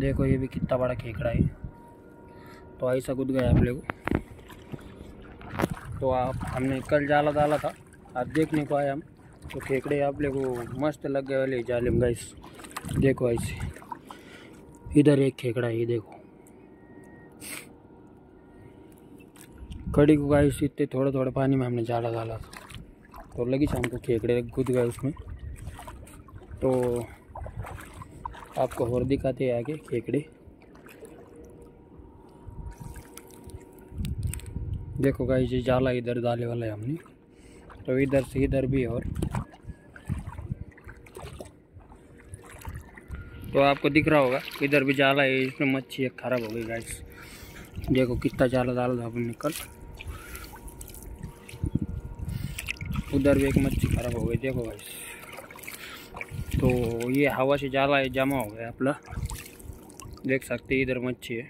देखो ये भी कितना बड़ा खेकड़ा है। तो ऐसा कूद गया आप लोग तो आप, हमने कल जाला डाला था। आज देखने को आए हम। तो खेकड़े आप लोग मस्त लग गए वाले जालिम गाइस देखो ऐसे। इधर एक खेकड़ा है, ये देखो। कड़ी को गाइस इतने थोड़े थोड़े पानी में हमने जाला डाला था। तो लगी शाम को खेकड़े कूद गए उसमें। तो आपको और दिखाते हैं आगे, खेकड़े। देखो गाइस, ये जाला इधर डाले वाला है हमने। तो इधर से इधर भी और। तो आपको दिख रहा होगा, इधर भी जाला है, इसमें मच्छी खराब हो गई गाइस। देखो कितना जाला डाल था अपन निकल उधर भी एक मच्छी खराब हो गई, देखो गाइस। तो ये हवा से ज़्यादा जमा हो गया अपना। देख सकते इधर मच्छी है।